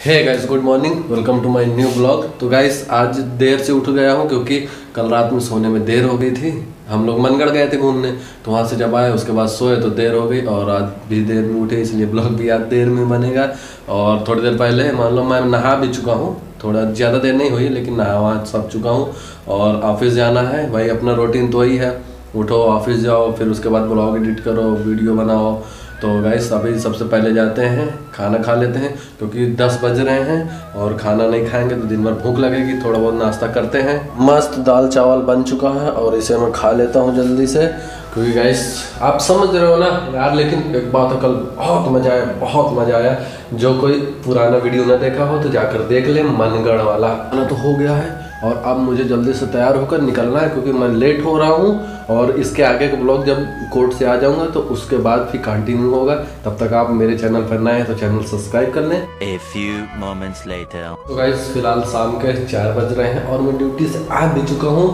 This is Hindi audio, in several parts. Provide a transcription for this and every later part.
Hey guys good morning welcome to my new blog तो गाइस आज देर से उठ गया हूँ क्योंकि कल रात में सोने में देर हो गई थी। हम लोग मनगढ़ गए थे घूमने। तो वहाँ से जब आए, उसके बाद सोए तो देर हो गई और आज भी देर में उठे, इसलिए ब्लॉग भी आज देर में बनेगा। और थोड़ी देर पहले, मान लो मैं नहा भी चुका हूँ। थोड़ा ज़्यादा देर नहीं हुई, लेकिन नहा वहाँ सब चुका हूँ। और ऑफ़िस जाना है भाई अपना रूटीन तो वही है। उठो, ऑफ़िस जाओ, फिर उसके बाद ब्लॉग एडिट करो वीडियो बनाओ। तो गैस अभी सबसे पहले जाते हैं, खाना खा लेते हैं, क्योंकि 10 बज रहे हैं और खाना नहीं खाएँगे तो दिन भर भूख लगेगी थोड़ा बहुत नाश्ता करते हैं। मस्त दाल चावल बन चुका है और इसे मैं खा लेता हूँ जल्दी से, क्योंकि गैस आप समझ रहे हो ना यार, लेकिन एक बात है कल बहुत मज़ा आया, बहुत मज़ा आया। जो कोई पुराना वीडियो ना देखा हो तो जाकर देख ले, मनगढ़ वाला। खाना तो हो गया है। और अब मुझे जल्दी से तैयार होकर निकलना है क्योंकि मैं लेट हो रहा हूँ और इसके आगे का ब्लॉग जब कोर्ट से आ जाऊँगा तो उसके बाद फिर कंटिन्यू होगा। तब तक आप मेरे चैनल पर नए हैं तो चैनल सब्सक्राइब कर लें। A few moments later. तो गाइस फ़िलहाल शाम के चार बज रहे हैं और मैं ड्यूटी से आ भी चुका हूँ।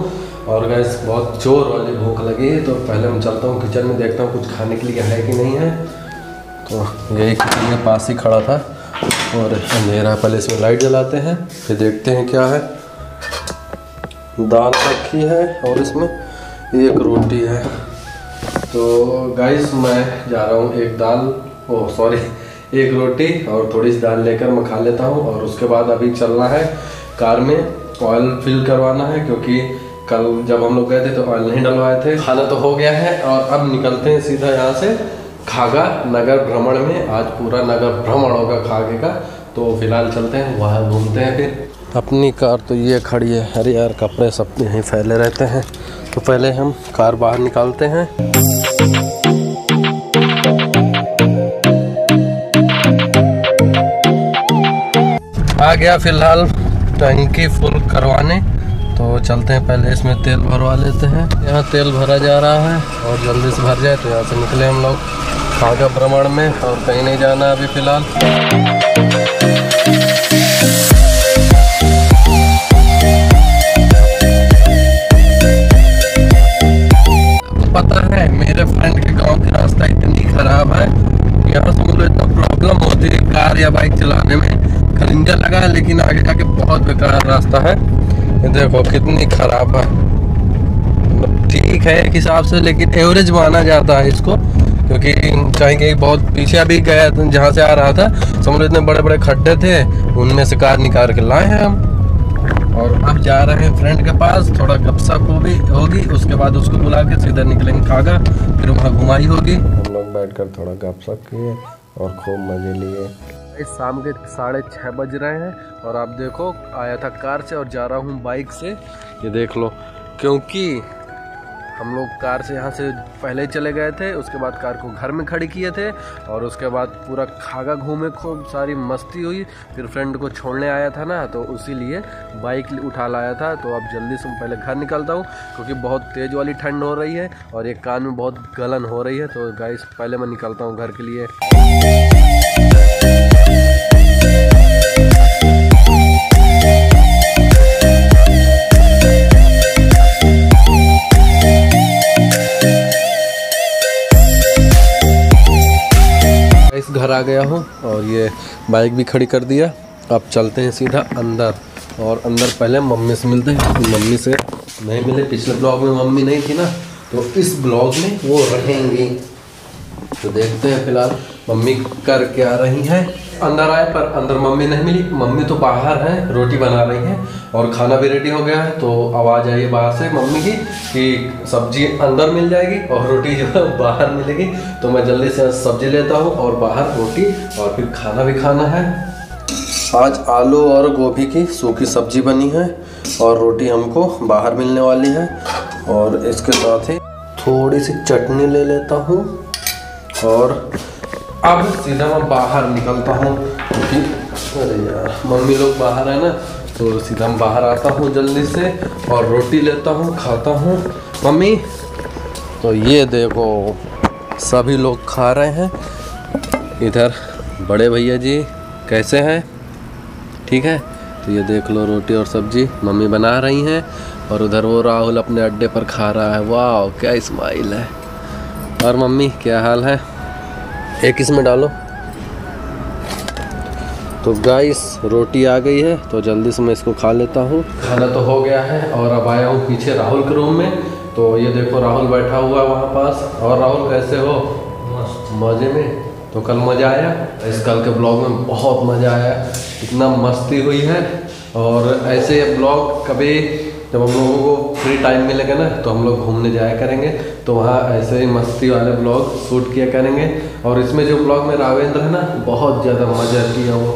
और गैस बहुत ज़ोर वाली भूख लगी है तो पहले मैं चलता हूँ किचन में देखता हूँ कुछ खाने के लिए है कि नहीं है। तो यही किचन के पास ही खड़ा था और अंधेरा है, पहले इसमें लाइट जलाते हैं फिर देखते हैं क्या है। दाल रखी है और इसमें एक रोटी है। तो गाइस मैं जा रहा हूँ एक दाल, ओ सॉरी एक रोटी और थोड़ी सी दाल लेकर मैं खा लेता हूँ और उसके बाद अभी चलना है कार में ऑयल फिल करवाना है क्योंकि कल जब हम लोग गए थे तो ऑयल नहीं डलवाए थे। खाना तो हो गया है और अब निकलते हैं सीधा यहाँ से खागा नगर भ्रमण में। आज पूरा नगर भ्रमण होगा खागे का तो फ़िलहाल चलते हैं, वहाँ घूमते हैं फिर। अपनी कार तो ये खड़ी है, अरे यार कपड़े सब यहीं फैले रहते हैं। तो पहले हम कार बाहर निकालते हैं। आ गया फ़िलहाल टंकी फुल करवाने। तो चलते हैं पहले इसमें तेल भरवा लेते हैं। यहाँ तेल भरा जा रहा है और जल्दी से भर जाए तो यहाँ से निकले हम लोग। आगे भ्रमण में और कहीं नहीं जाना अभी फ़िलहाल। कार या बाइक चलाने में खरिंजा लगा है लेकिन आगे जाके बहुत बेकार रास्ता है। देखो कितनी खराब है। ठीक है एक हिसाब से लेकिन एवरेज माना जाता है इसको क्योंकि कहीं कहीं बहुत पीछे अभी गया था, जहाँ से आ रहा था समझ इतने बड़े बड़े खड्डे थे उनमें से कार निकाल के लाए हैं हम। और अब जा रहे हैं फ्रेंड के पास थोड़ा गपशप हो भी होगी उसके बाद उसको बुला के सीधा निकलेंगे खागा फिर वहाँ घुमाई होगी। हम लोग बैठकर थोड़ा गपशप किए और खूब मज़े लिए। इस शाम के साढ़े छः बज रहे हैं और आप देखो, आया था कार से और जा रहा हूँ बाइक से। ये देख लो, क्योंकि हम लोग कार से यहाँ से पहले चले गए थे, उसके बाद कार को घर में खड़ी किए थे और उसके बाद पूरा खागा घूमे, खूब सारी मस्ती हुई। फिर फ्रेंड को छोड़ने आया था ना तो उसीलिए बाइक उठा लाया था। तो अब जल्दी से पहले घर निकलता हूँ, क्योंकि बहुत तेज़ वाली ठंड हो रही है और एक कान में बहुत गलन हो रही है। तो गाइस पहले मैं निकलता हूँ घर के लिए। घर आ गया हूँ और ये बाइक भी खड़ी कर दिया। अब चलते हैं सीधा अंदर। और अंदर पहले मम्मी से मिलते हैं। मम्मी से नहीं मिले। पिछले ब्लॉग में मम्मी नहीं थी ना तो इस ब्लॉग में वो रहेंगी। तो देखते हैं फ़िलहाल, मम्मी कर क्या रही हैं। अंदर आए पर अंदर मम्मी नहीं मिली। मम्मी तो बाहर हैं, रोटी बना रही हैं और खाना भी रेडी हो गया है तो आवाज़ आई है बाहर से मम्मी की कि सब्ज़ी अंदर मिल जाएगी और रोटी जो है बाहर मिलेगी। तो मैं जल्दी से सब्ज़ी लेता हूँ और बाहर रोटी और फिर खाना भी खाना है। आज आलू और गोभी की सूखी सब्ज़ी बनी है और रोटी हमको बाहर मिलने वाली है और इसके साथ ही थोड़ी सी चटनी ले लेता हूँ। और अब सीधा मैं बाहर निकलता हूँ, क्योंकि अरे यार, मम्मी लोग बाहर है ना तो सीधा मैं बाहर आता हूँ जल्दी से और रोटी लेता हूँ, खाता हूँ। मम्मी तो ये देखो, सभी लोग खा रहे हैं। इधर बड़े भैया जी कैसे हैं? ठीक है? तो ये देख लो रोटी और सब्ज़ी मम्मी बना रही हैं और उधर वो राहुल अपने अड्डे पर खा रहा है। वाह क्या स्माइल है। और मम्मी, क्या हाल है? एक इसमें डालो। तो गाइस रोटी आ गई है तो जल्दी से मैं इसको खा लेता हूँ। खाना तो हो गया है, और अब आया हूँ पीछे राहुल के रूम में। तो ये देखो, राहुल बैठा हुआ है वहाँ पास। और राहुल, कैसे हो? मज़े में। तो कल मज़ा आया। इस कल के ब्लॉग में बहुत मज़ा आया। इतना मस्ती हुई है। और ऐसे ब्लॉग कभी जब हम लोगों को फ्री टाइम मिलेगा ना तो हम लोग घूमने जाया करेंगे। तो वहाँ ऐसे ही मस्ती वाले ब्लॉग शूट किया करेंगे। और इसमें जो ब्लॉग में रावेंद्र है ना, बहुत ज़्यादा मज़ा किया वो।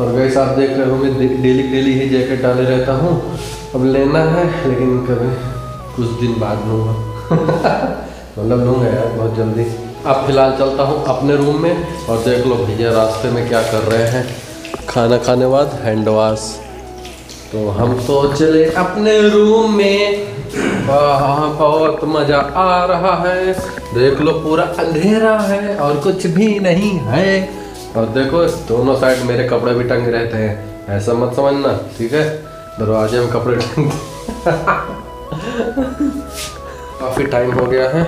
और वैसे आप देख रहे हो मैं डेली डेली ही जैकेट डाले रहता हूँ। अब लेना है, लेकिन कभी कुछ दिन बाद लूँगा। मतलब लूँगा यार, बहुत जल्दी। अब फ़िलहाल चलता हूँ अपने रूम में और देख लो भैया रास्ते में क्या कर रहे हैं। खाना खाने बाद हैंड वॉश। तो हम तो चले अपने रूम में। बहुत मज़ा आ रहा है। देख लो, पूरा अंधेरा है और कुछ भी नहीं है। और देखो, दोनों साइड मेरे कपड़े भी टंग रहते हैं। ऐसा मत समझना, ठीक है? दरवाजे में कपड़े टंग। काफ़ी टाइम हो गया है।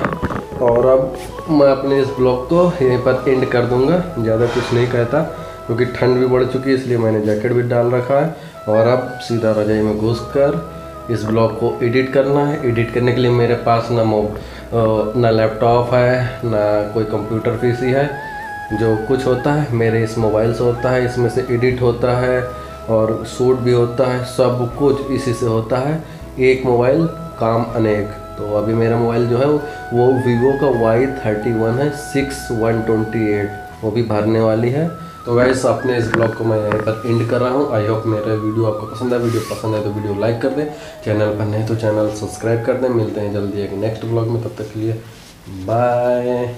और अब मैं अपने इस ब्लॉग को यहीं पर एंड कर दूँगा। ज़्यादा कुछ नहीं कहता, क्योंकि ठंड भी बढ़ चुकी है, इसलिए मैंने जैकेट भी डाल रखा है। और अब सीधा रजाई में घुस कर इस ब्लॉग को एडिट करना है। एडिट करने के लिए मेरे पास ना मो ना लैपटॉप है, ना कोई कंप्यूटर पीसी है, जो कुछ होता है, मेरे इस मोबाइल से होता है, इसमें से एडिट होता है और शूट भी होता है, सब कुछ इसी से होता है। एक मोबाइल, काम अनेक। तो अभी मेरा मोबाइल जो है, वो वीवो का वाई थर्टी वन है, सिक्स वन ट्वेंटी एट। वो भी भरने वाली है। तो वैसे अपने इस ब्लॉग को मैं यहीं पर एंड कर रहा हूँ। आई होप मेरा वीडियो आपको पसंद है। वीडियो पसंद है तो वीडियो लाइक कर दें। चैनल पर नहीं तो चैनल सब्सक्राइब कर दें। मिलते हैं जल्दी एक नेक्स्ट ब्लॉग में। तब तक के लिए बाय